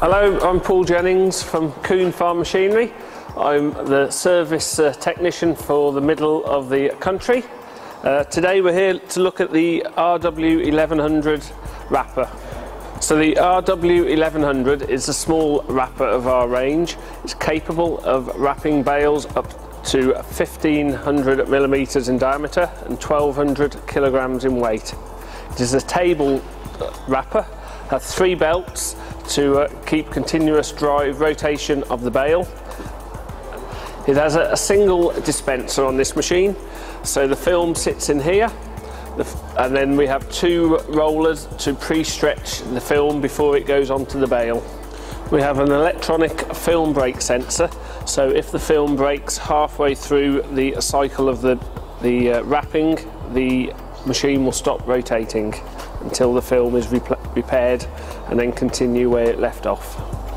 Hello, I'm Paul Jennings from Kuhn Farm Machinery. I'm the service uh, technician for the middle of the country. Uh, today we're here to look at the RW1100 wrapper. So the RW1100 is a small wrapper of our range. It's capable of wrapping bales up to 1500 millimeters in diameter and 1200 kilograms in weight. It is a table wrapper, has three belts to uh, keep continuous drive rotation of the bale. It has a, a single dispenser on this machine, so the film sits in here and then we have two rollers to pre-stretch the film before it goes onto the bale. We have an electronic film break sensor, so if the film breaks halfway through the cycle of the, the uh, wrapping, the machine will stop rotating until the film is repaired and then continue where it left off.